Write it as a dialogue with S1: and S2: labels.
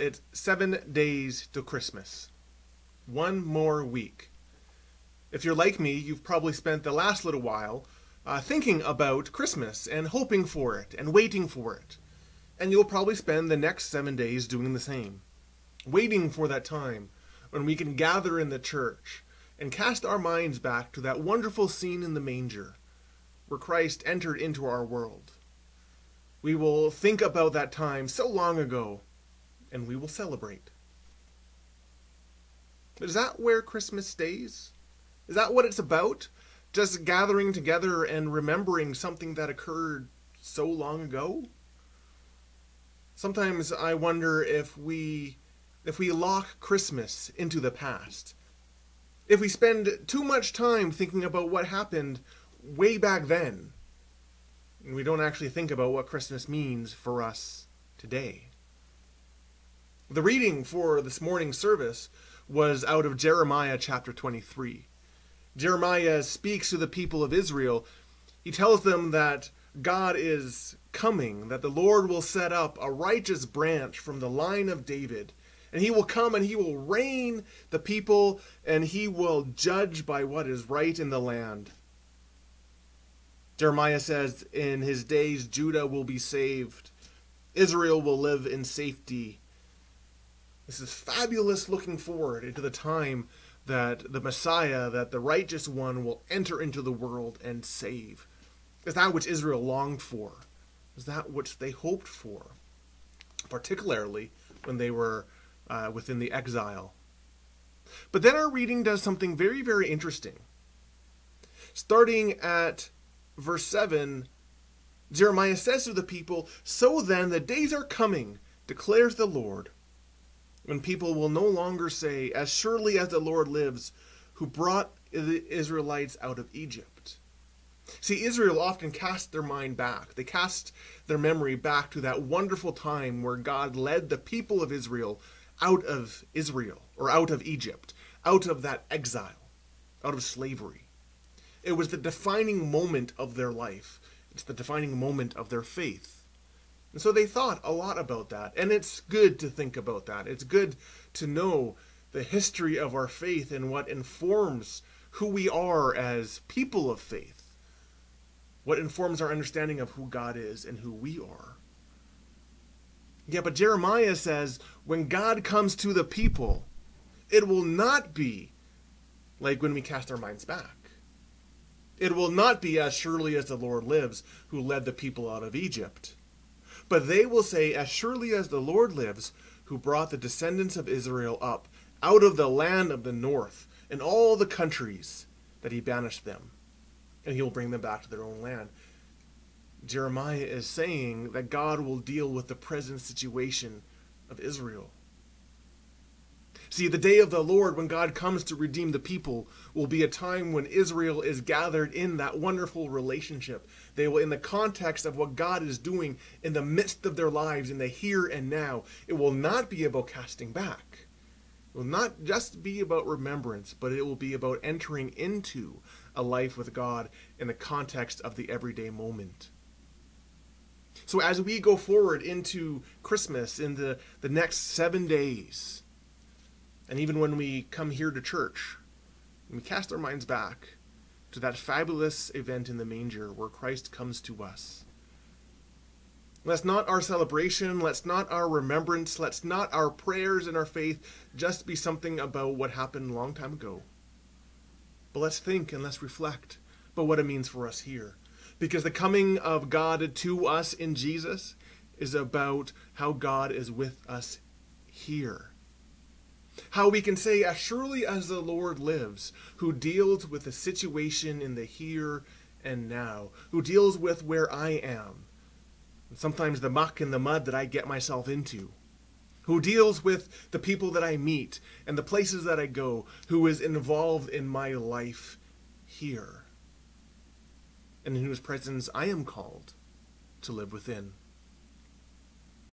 S1: it's seven days to Christmas. One more week. If you're like me, you've probably spent the last little while uh, thinking about Christmas and hoping for it and waiting for it. And you'll probably spend the next seven days doing the same, waiting for that time when we can gather in the church and cast our minds back to that wonderful scene in the manger where Christ entered into our world. We will think about that time so long ago and we will celebrate. But is that where Christmas stays? Is that what it's about? Just gathering together and remembering something that occurred so long ago? Sometimes I wonder if we if we lock Christmas into the past. If we spend too much time thinking about what happened way back then, and we don't actually think about what Christmas means for us today. The reading for this morning's service was out of Jeremiah chapter 23. Jeremiah speaks to the people of Israel. He tells them that God is coming, that the Lord will set up a righteous branch from the line of David, and he will come and he will reign the people, and he will judge by what is right in the land. Jeremiah says, In his days, Judah will be saved, Israel will live in safety. This is fabulous looking forward into the time that the Messiah, that the righteous one, will enter into the world and save. Is that which Israel longed for? Is that which they hoped for? Particularly when they were uh, within the exile. But then our reading does something very, very interesting. Starting at verse 7, Jeremiah says to the people, So then the days are coming, declares the Lord when people will no longer say, As surely as the Lord lives, who brought the Israelites out of Egypt. See, Israel often cast their mind back. They cast their memory back to that wonderful time where God led the people of Israel out of Israel, or out of Egypt, out of that exile, out of slavery. It was the defining moment of their life, it's the defining moment of their faith. And so they thought a lot about that. And it's good to think about that. It's good to know the history of our faith and what informs who we are as people of faith. What informs our understanding of who God is and who we are. Yeah, but Jeremiah says when God comes to the people, it will not be like when we cast our minds back. It will not be as surely as the Lord lives, who led the people out of Egypt. But they will say, As surely as the Lord lives, who brought the descendants of Israel up out of the land of the north and all the countries that he banished them, and he will bring them back to their own land. Jeremiah is saying that God will deal with the present situation of Israel. See, the day of the Lord, when God comes to redeem the people, will be a time when Israel is gathered in that wonderful relationship. They will, in the context of what God is doing in the midst of their lives, in the here and now, it will not be about casting back. It will not just be about remembrance, but it will be about entering into a life with God in the context of the everyday moment. So as we go forward into Christmas in the, the next seven days, and even when we come here to church, we cast our minds back to that fabulous event in the manger where Christ comes to us. Let's not our celebration, let's not our remembrance, let's not our prayers and our faith just be something about what happened a long time ago. But let's think and let's reflect about what it means for us here. Because the coming of God to us in Jesus is about how God is with us here how we can say, as surely as the Lord lives, who deals with the situation in the here and now, who deals with where I am, and sometimes the muck and the mud that I get myself into, who deals with the people that I meet and the places that I go, who is involved in my life here, and in whose presence I am called to live within.